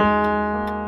Música